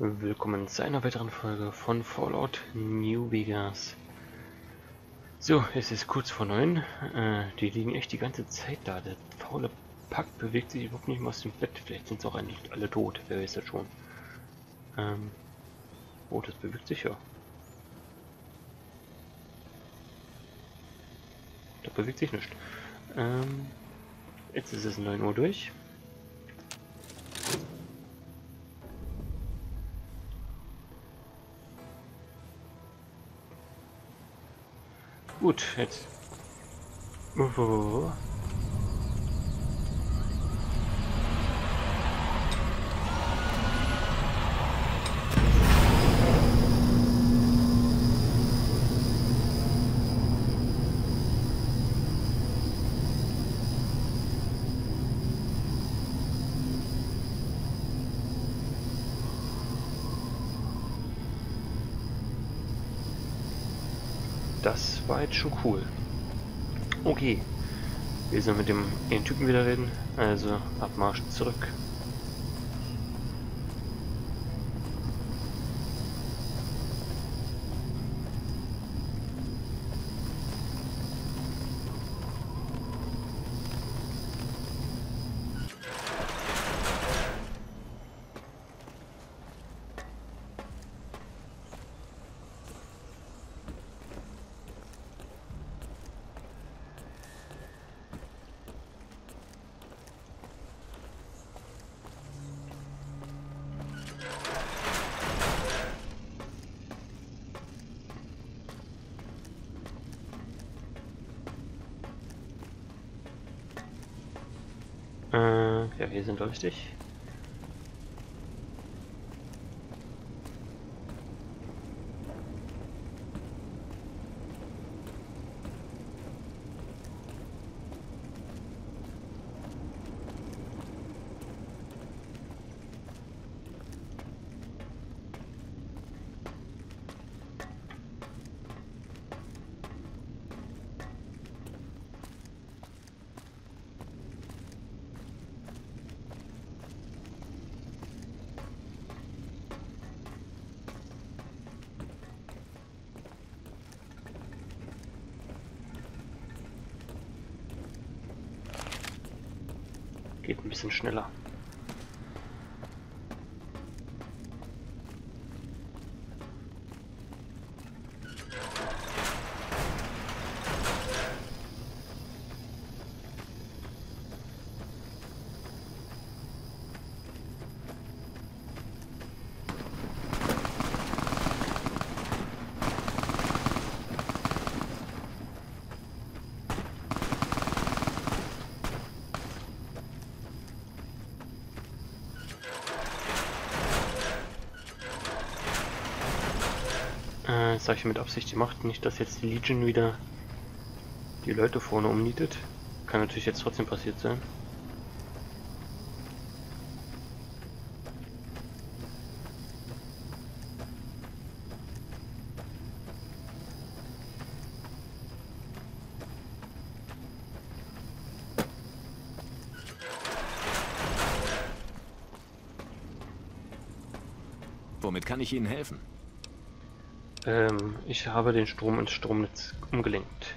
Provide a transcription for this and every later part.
Willkommen zu einer weiteren Folge von Fallout New Vegas. So, es ist kurz vor neun. Äh, die liegen echt die ganze Zeit da. Der faule Pack bewegt sich überhaupt nicht mehr aus dem Bett. Vielleicht sind sie auch eigentlich alle tot, wer weiß das schon. Ähm, oh, das bewegt sich ja. Da bewegt sich nichts. Ähm, jetzt ist es 9 Uhr durch. Gut, jetzt. Oh. Das war jetzt schon cool. Okay. Wir sollen mit dem einen Typen wieder reden. Also Abmarsch zurück. Äh, ja, wir sind richtig. Bisschen schneller. Äh, das habe ich mit Absicht gemacht, nicht dass jetzt die Legion wieder die Leute vorne umnietet. Kann natürlich jetzt trotzdem passiert sein. Womit kann ich Ihnen helfen? Ähm, ich habe den Strom ins Stromnetz umgelenkt.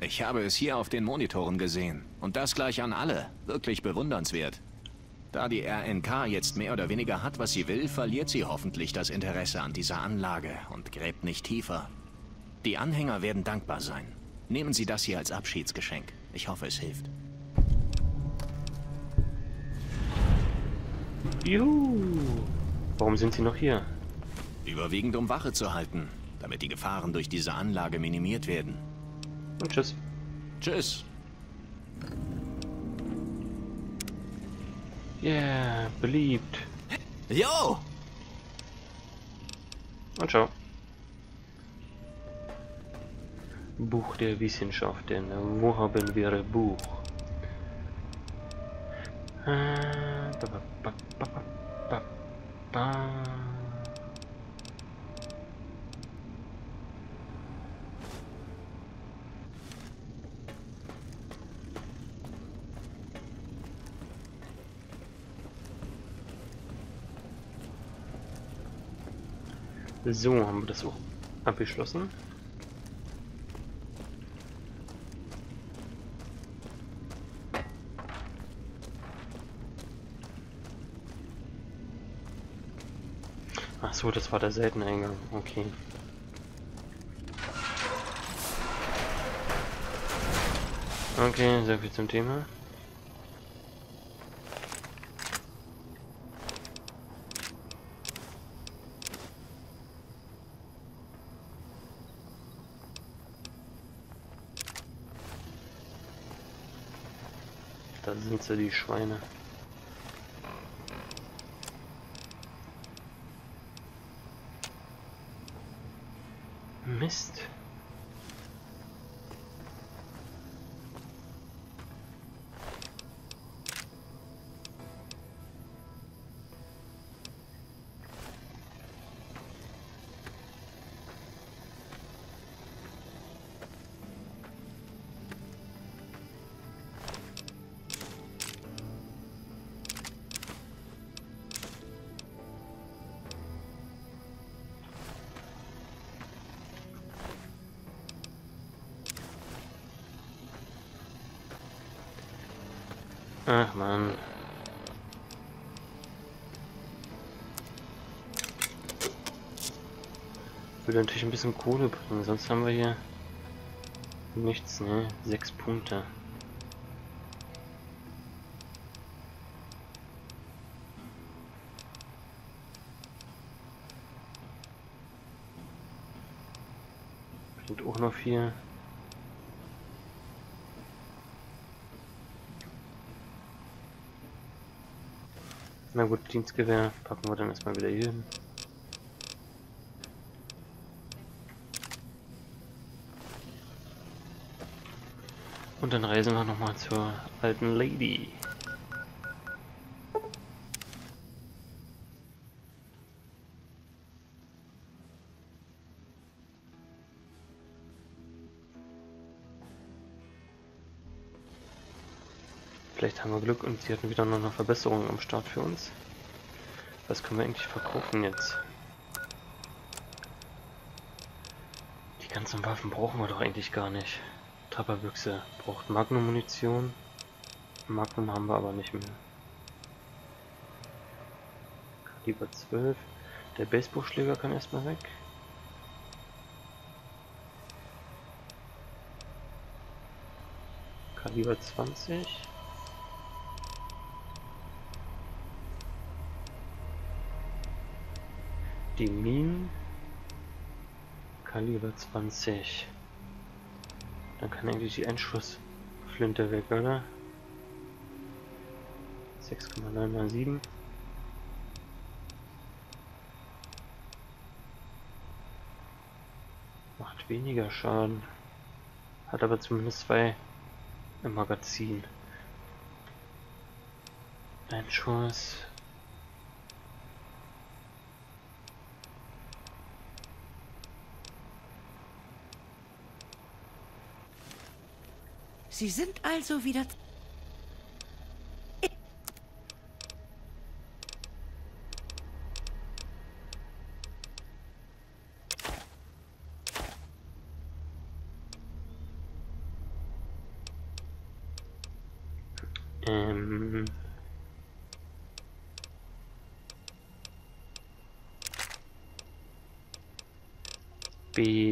Ich habe es hier auf den Monitoren gesehen. Und das gleich an alle. Wirklich bewundernswert. Da die RNK jetzt mehr oder weniger hat, was sie will, verliert sie hoffentlich das Interesse an dieser Anlage und gräbt nicht tiefer. Die Anhänger werden dankbar sein. Nehmen Sie das hier als Abschiedsgeschenk. Ich hoffe, es hilft. Juhu! Warum sind Sie noch hier? Überwiegend um Wache zu halten, damit die Gefahren durch diese Anlage minimiert werden. Und tschüss. Tschüss. Yeah, beliebt. Jo! Und ciao. Buch der Wissenschaften. Wo haben wir ein Buch? Äh, ba, ba, ba, So, haben wir das auch abgeschlossen. Ach so, das war der Seiteneingang. Okay. Okay, sehr viel zum Thema. Sie, die Schweine. Mist. Ach man. Würde natürlich ein bisschen Kohle bringen, sonst haben wir hier nichts, ne? Sechs Punkte. Bringt auch noch viel. Na gut, Dienstgewehr packen wir dann erstmal wieder hier hin. Und dann reisen wir nochmal zur alten Lady. Vielleicht haben wir Glück und sie hatten wieder noch eine Verbesserung am Start für uns. Was können wir eigentlich verkaufen jetzt? Die ganzen Waffen brauchen wir doch eigentlich gar nicht. Trapperbüchse braucht Magnum-Munition. Magnum haben wir aber nicht mehr. Kaliber 12. Der Baseballschläger kann erstmal weg. Kaliber 20. die Minen Kaliber 20. Dann kann eigentlich die Einschussflinte weg, oder? 6,997. Macht weniger Schaden. Hat aber zumindest zwei im Magazin. Einschuss Sie sind also wieder... Ähm...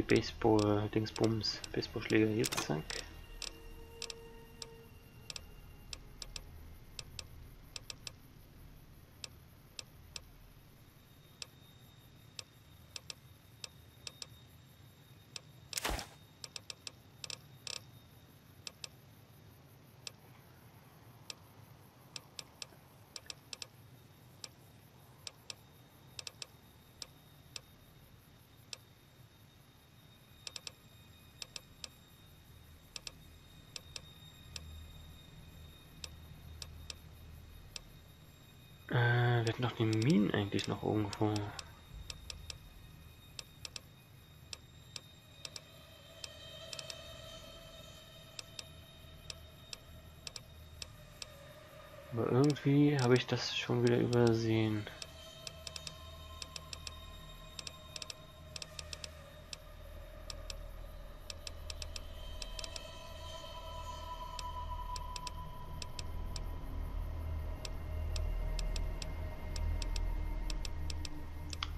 Baseball Dingsbums Baseballschläger hier wir hatten doch die Minen eigentlich noch irgendwo. Aber irgendwie habe ich das schon wieder übersehen.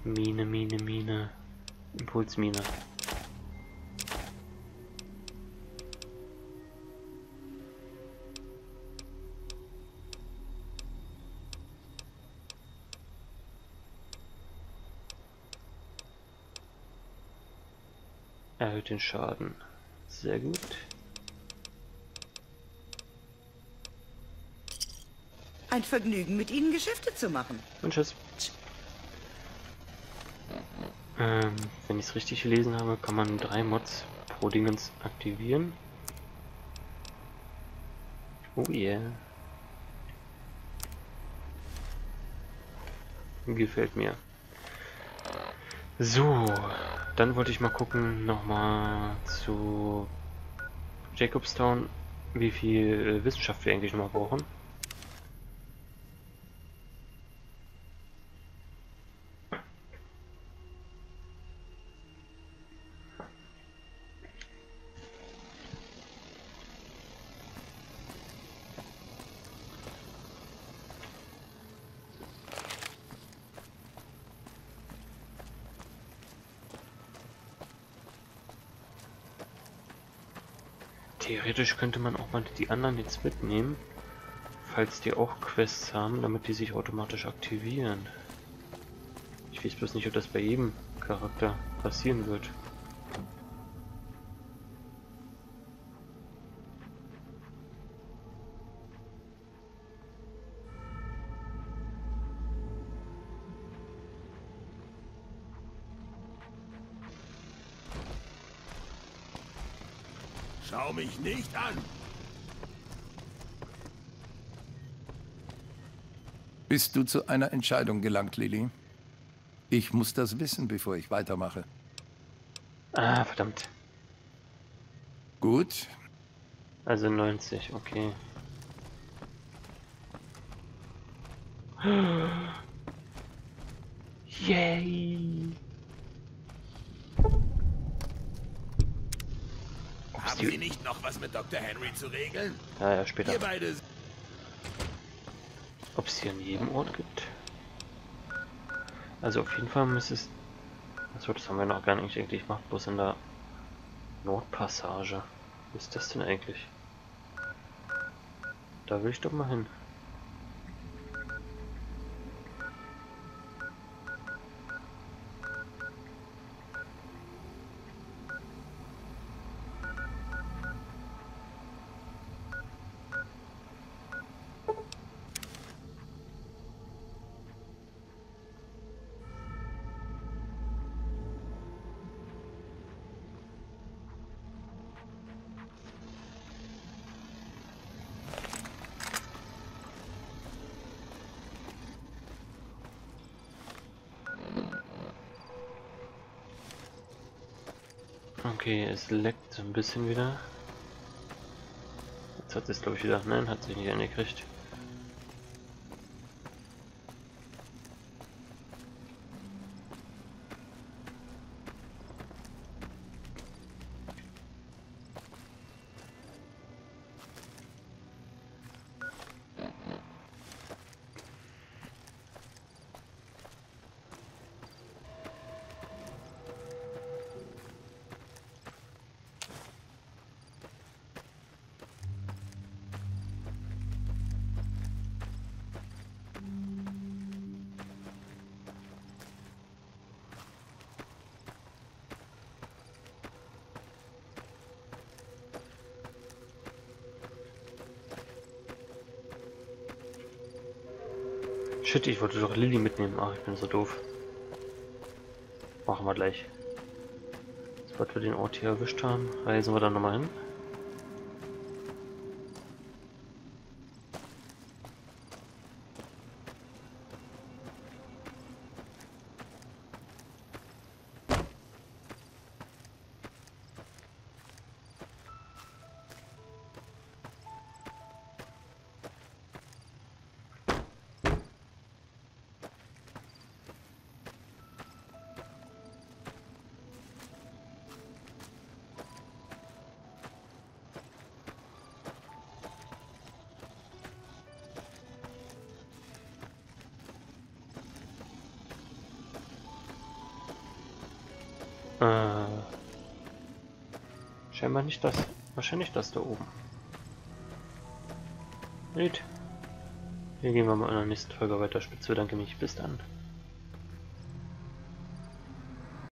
Mine, Mine, Mine. Impulsmine. Erhöht den Schaden. Sehr gut. Ein Vergnügen, mit Ihnen Geschäfte zu machen. Und tschüss. Ähm, wenn ich es richtig gelesen habe, kann man drei Mods pro Dingens aktivieren. Oh yeah. Gefällt mir. So, dann wollte ich mal gucken, nochmal zu Jacobstown, wie viel Wissenschaft wir eigentlich noch brauchen. Theoretisch könnte man auch mal die anderen jetzt mitnehmen, falls die auch Quests haben, damit die sich automatisch aktivieren. Ich weiß bloß nicht, ob das bei jedem Charakter passieren wird. Schau mich nicht an! Bist du zu einer Entscheidung gelangt, Lilly? Ich muss das wissen, bevor ich weitermache. Ah, verdammt. Gut, Also 90, okay. Yay! Haben Sie nicht noch was mit Dr. Henry zu regeln? Ja, ja, später. Ihr beide... Ob es hier an jedem Ort gibt? Also auf jeden Fall müsste es... Achso, das haben wir noch gar nicht eigentlich gemacht, bloß in der Nordpassage. Wo ist das denn eigentlich? Da will ich doch mal hin. Okay, es leckt ein bisschen wieder. Jetzt hat es glaube ich wieder. Nein, hat sich nicht angekriegt. Shit, ich wollte doch Lilly mitnehmen. Ach, ich bin so doof. Machen wir gleich. Sobald wir den Ort hier erwischt haben, reisen wir dann nochmal hin. Äh, scheinbar nicht das. Wahrscheinlich das da oben. Gut. Hier gehen wir mal in der nächsten Folge weiter. Spitze, danke mich. Bis dann.